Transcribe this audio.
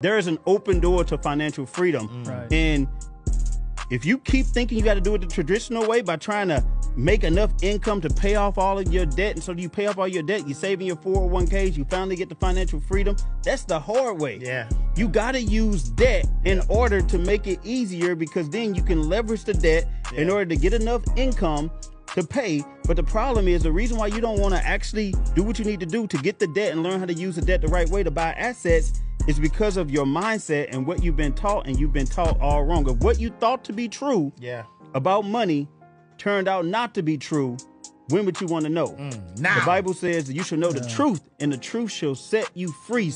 there is an open door to financial freedom. Mm. Right. And if you keep thinking you got to do it the traditional way by trying to make enough income to pay off all of your debt, and so you pay off all your debt, you're saving your 401ks, you finally get the financial freedom. That's the hard way. Yeah. You got to use debt in order to make it easier because then you can leverage the debt in order to get enough income to pay. But the problem is the reason why you don't want to actually do what you need to do to get the debt and learn how to use the debt the right way to buy assets is because of your mindset and what you've been taught and you've been taught all wrong. Of what you thought to be true Yeah. about money turned out not to be true. When would you want to know? Mm, now. The Bible says that you shall know the truth and the truth shall set you free.